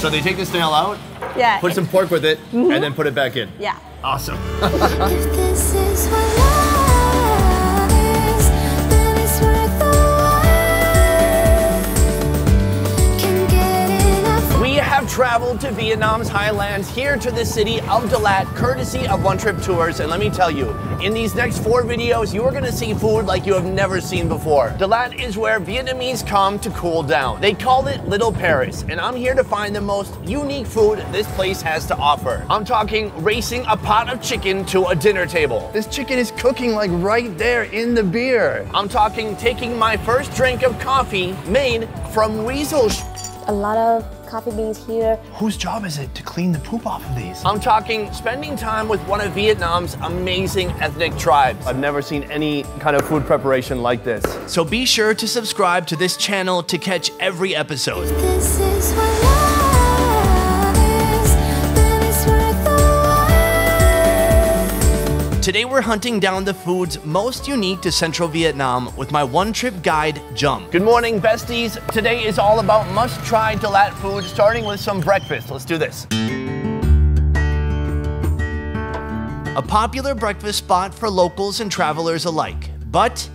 So they take the snail out, Yeah. put some pork with it, and mm-hmm. then put it back in. Yeah. Awesome. Traveled to Vietnam's highlands here to the city of Dalat, courtesy of One Trip Tours. And let me tell you, in these next four videos, you are gonna see food like you have never seen before. Dalat is where Vietnamese come to cool down. They call it Little Paris, and I'm here to find the most unique food this place has to offer. I'm talking racing a pot of chicken to a dinner table. This chicken is cooking like right there in the beer. I'm talking taking my first drink of coffee made from weasel sh- A lot of coffee beans here. Whose job is it to clean the poop off of these? I'm talking spending time with one of Vietnam's amazing ethnic tribes. I've never seen any kind of food preparation like this. So be sure to subscribe to this channel to catch every episode. Today we're hunting down the foods most unique to Central Vietnam with my one trip guide, Jum. Good morning, besties. Today is all about must try Dalat food, starting with some breakfast. Let's do this. A popular breakfast spot for locals and travelers alike, but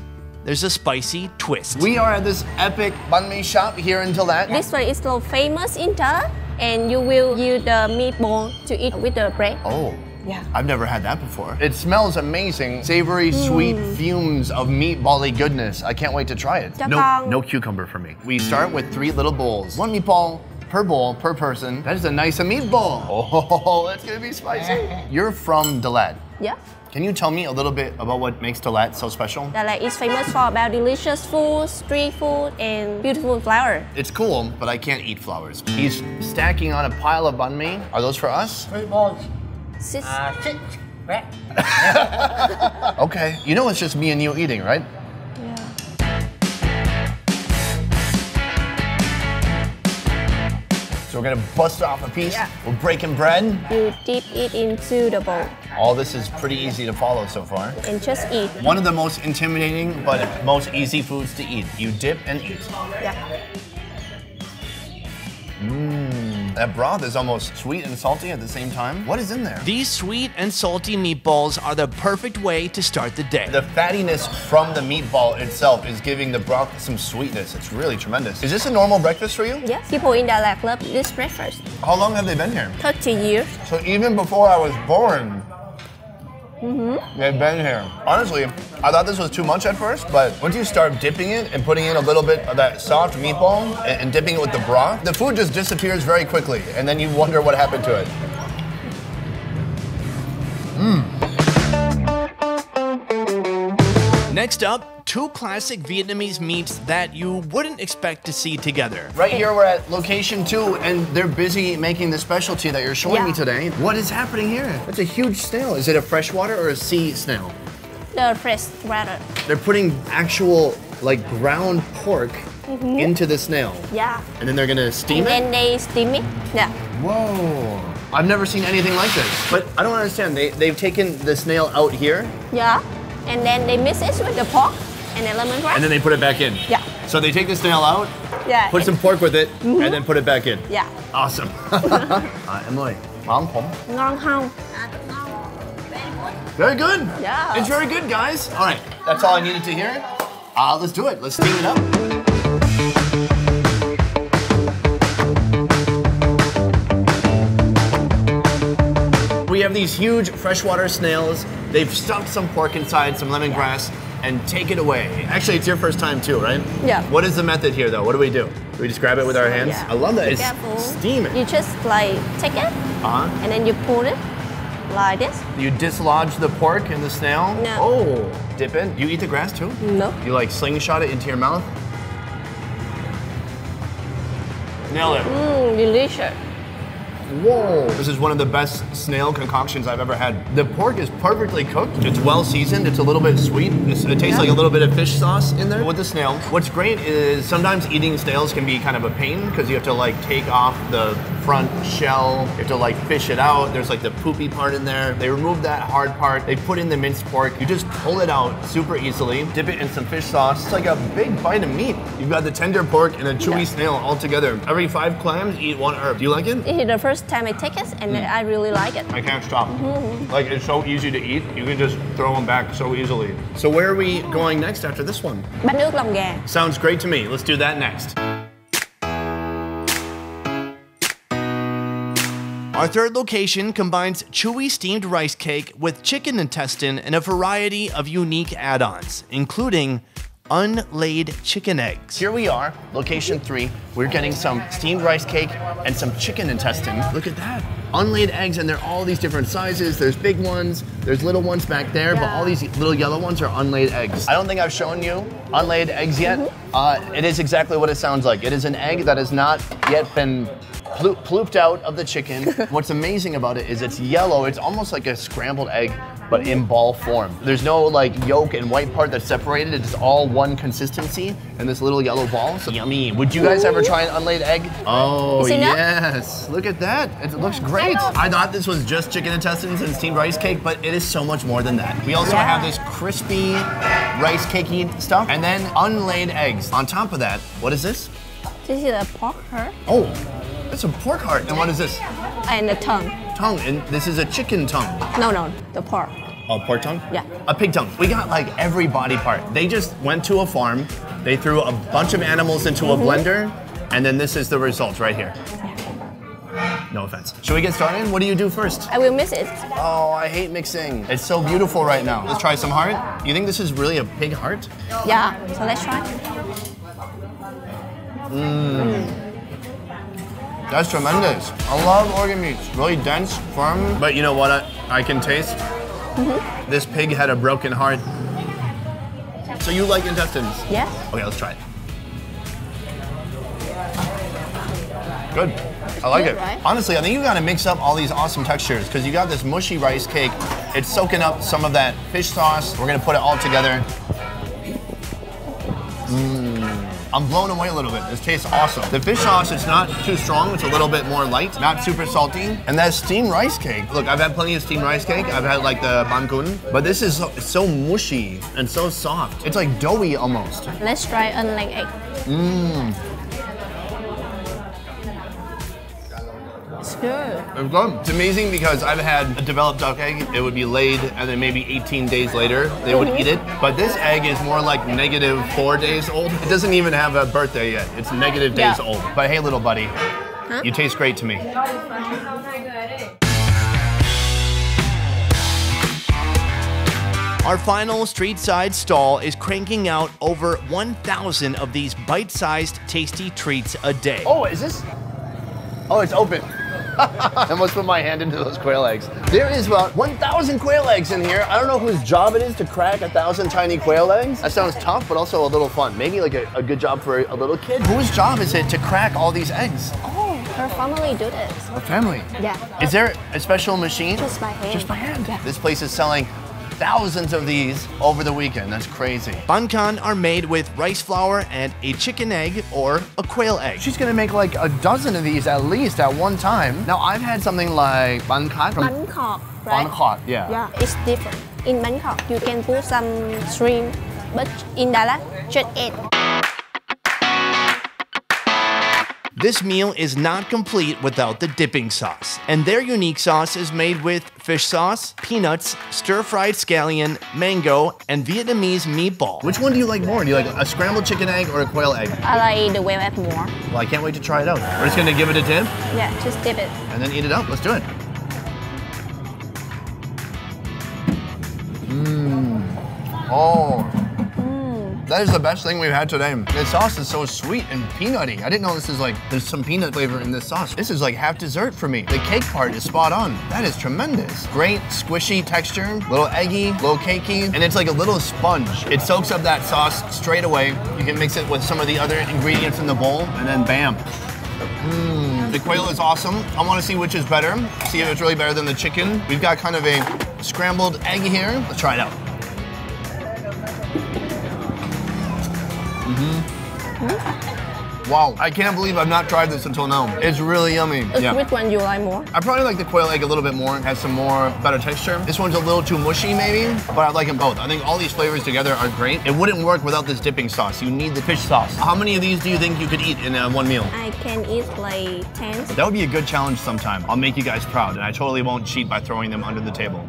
there's a spicy twist. We are at this epic banh mi shop here in Dalat. This one is so famous in Thai, and you will use the meatball to eat with the bread. Oh. Yeah. I've never had that before. It smells amazing. Savory, sweet mm. fumes of meatball-y goodness. I can't wait to try it. No, no cucumber for me. We start with three little bowls. One meatball per bowl, per person. That is a nice meatball. Oh, oh that's gonna be spicy. You're from Dalat. Yeah. Can you tell me a little bit about what makes Dalat so special? Dalat is famous for about delicious food, street food, and beautiful flower. It's cool, but I can't eat flowers. He's stacking on a pile of banh mi. Are those for us? Three balls. Six. Uh, six. Right. Okay. You know it's just me and you eating, right? Yeah. So we're gonna bust off a piece. Yeah. We're breaking bread. You dip it into the bowl All this is pretty easy to follow so far. and just eat. One of the most intimidating but most easy foods to eat. You dip and eat. Yeah. That broth is almost sweet and salty at the same time. What is in there? These sweet and salty meatballs are the perfect way to start the day. The fattiness from the meatball itself is giving the broth some sweetness. It's really tremendous. Is this a normal breakfast for you? Yes. People in Dalat love this breakfast. How long have they been here? 30 years. So even before I was born, Mm-hmm. they've been here. Honestly, I thought this was too much at first, but once you start dipping it and putting in a little bit of that soft meatball and, and dipping it with the broth, the food just disappears very quickly, and then you wonder what happened to it. Mmm. Next up, two classic Vietnamese meats that you wouldn't expect to see together. Right here, we're at location two, and they're busy making the specialty that you're showing me today. What is happening here? That's a huge snail. Is it a freshwater or a sea snail? The fresh water. They're putting actual, like, ground pork mm-hmm. into the snail, Yeah. and then they're gonna steam And it? then they steam it. Yeah. Whoa. I've never seen anything like this. But I don't understand. They, they've taken the snail out here, Yeah. And then they mix it with the pork and the lemongrass. And then they put it back in. Yeah. So they take the snail out, yeah. put some pork with it, and then put it back in. Yeah. Awesome. uh, Emily, mom, home. Ngon không? Very good. Yeah. It's very good, guys. All right, that's all I needed to hear. Uh, let's do it. Let's steam it up. We have these huge freshwater snails. They've stuffed some pork inside, some lemongrass, and take it away. Actually, it's your first time too, right? Yeah. What is the method here, though? What do we do? Do we just grab it with our hands? Yeah. I love that. Be It's careful. steaming. You just like take it Uh-huh. and then you pull it like this. You dislodge the pork and the snail. No. Oh, dip in. You eat the grass too? No. You like slingshot it into your mouth? Nail it. Mmm, delicious. Whoa. This is one of the best snail concoctions I've ever had. The pork is perfectly cooked. It's well seasoned. It's a little bit sweet. It's, it tastes like a little bit of fish sauce in there with the snail. What's great is sometimes eating snails can be kind of a pain because you have to like take off the front shell. You have to like fish it out. There's like the poopy part in there. They remove that hard part. They put in the minced pork. You just pull it out super easily. Dip it in some fish sauce. It's like a big bite of meat. You've got the tender pork and a chewy Yeah. snail all together. Every five clams, eat one herb. Do you like it? The first time I take it, and hmm. I really like it. I can't stop. Mm-hmm. Like it's so easy to eat. You can just throw them back so easily. So where are we going next after this one? Bánh ướt lòng gà. Sounds great to me. Let's do that next. Our third location combines chewy steamed rice cake with chicken intestine and a variety of unique add-ons, including unlaid chicken eggs. Here we are, location three. We're getting some steamed rice cake and some chicken intestine. Look at that. Unlaid eggs, and they're all these different sizes. There's big ones, there's little ones back there, but all these little yellow ones are unlaid eggs. I don't think I've shown you unlaid eggs yet. Uh, it is exactly what it sounds like. It is an egg that has not yet been plo- plooped out of the chicken. What's amazing about it is it's yellow. It's almost like a scrambled egg, but in ball form. There's no like yolk and white part that's separated. It's all one consistency and this little yellow ball. So yummy. Would you guys ever try an unlaid egg? Oh, Is enough? yes. Look at that. It looks oh, great. I thought this was just chicken intestines and steamed rice cake, but it is so much more than that. We also Yeah. have this crispy rice cakey stuff and then unlaid eggs. On top of that, what is this? This is a pork heart Oh, it's a pork heart. And what is this? and the tongue. Tongue. And this is a chicken tongue. No, no, the pork. Oh, pork tongue? Yeah. A pig tongue. We got like every body part. They just went to a farm, they threw a bunch of animals into a mm-hmm. blender, and then this is the result right here. No offense. Should we get started? What do you do first? I will mix it. Oh, I hate mixing. It's so beautiful right now. Let's try some heart. You think this is really a pig heart? Yeah, so let's try. Mmm. That's tremendous. I love organ meats. Really dense, firm. But you know what I, I can taste? Mm-hmm. This pig had a broken heart. So you like intestines? Yes. Okay, let's try it. Good. I like Good, it. right? Honestly, I think you gotta mix up all these awesome textures because you got this mushy rice cake. It's soaking up some of that fish sauce. We're gonna put it all together. I'm blown away a little bit. This tastes awesome. The fish sauce, it's not too strong. It's a little bit more light, not super salty. And that steamed rice cake. Look, I've had plenty of steamed rice cake. I've had like the banh cuon, but this is so, so mushy and so soft. It's like doughy almost. Let's try unlaid egg. It's good. It's good. It's amazing because I've had a developed duck egg. It would be laid, and then maybe 18 days later they would mm-hmm. eat it. But this egg is more like negative four days old. It doesn't even have a birthday yet. It's negative days Yeah. old. But hey, little buddy, you taste great to me. Our final street side stall is cranking out over 1,000 of these bite sized, tasty treats a day. Oh, is this? Oh, it's open. I almost put my hand into those quail eggs. There is about 1,000 quail eggs in here. I don't know whose job it is to crack a thousand tiny quail eggs. That sounds tough, but also a little fun. Maybe like a, a good job for a little kid. Whose job is it to crack all these eggs? Oh, her family do this. A family. Yeah. Is there a special machine? Just by hand. Just by hand. Yeah. This place is selling thousands of these over the weekend. That's crazy. Bánh căn are made with rice flour and a chicken egg or a quail egg. She's gonna make like a dozen of these at least at one time. Now I've had something like bánh căn from Bánh khọt, right? Bánh khọt, yeah. Yeah, it's different. In Bánh khọt, you can put some shrimp, but in Dalat, just egg. This meal is not complete without the dipping sauce. And their unique sauce is made with fish sauce, peanuts, stir-fried scallion, mango, and Vietnamese meatball. Which one do you like more? Do you like a scrambled chicken egg or a quail egg? I like the whale egg more. Well, I can't wait to try it out. We're just gonna give it a dip Yeah, just dip it. and then eat it up. Let's do it. Mmm. Oh. That is the best thing we've had today. The sauce is so sweet and peanutty. I didn't know this is like, there's some peanut flavor in this sauce. This is like half dessert for me. The cake part is spot on. That is tremendous. Great squishy texture, little eggy, little cakey, and it's like a little sponge. It soaks up that sauce straight away. You can mix it with some of the other ingredients in the bowl, and then bam. Mmm. The quail is awesome. I want to see which is better. See if it's really better than the chicken. We've got kind of a scrambled egg here. Let's try it out. Mm-hmm. Wow, I can't believe I've not tried this until now. It's really yummy. Uh, Which one do you like more? I probably like the quail egg a little bit more. It has some more better texture. This one's a little too mushy maybe, but I like them both. I think all these flavors together are great. It wouldn't work without this dipping sauce. You need the fish sauce. How many of these do you think you could eat in uh, one meal? I can eat like 10. That would be a good challenge sometime. I'll make you guys proud, and I totally won't cheat by throwing them under the table.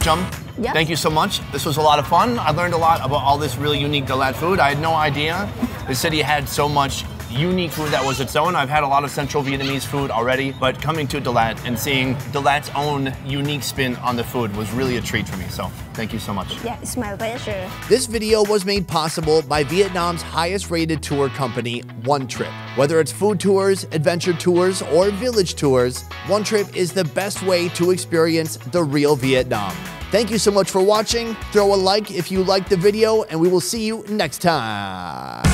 Chum, Yeah. thank you so much. This was a lot of fun. I learned a lot about all this really unique Dalat food. I had no idea the city had so much unique food that was its own. I've had a lot of Central Vietnamese food already, but coming to Dalat and seeing Dalat's own unique spin on the food was really a treat for me. So thank you so much. Yeah, it's my pleasure. This video was made possible by Vietnam's highest rated tour company, One Trip. Whether it's food tours, adventure tours, or village tours, One Trip is the best way to experience the real Vietnam. Thank you so much for watching. Throw a like if you liked the video, and we will see you next time.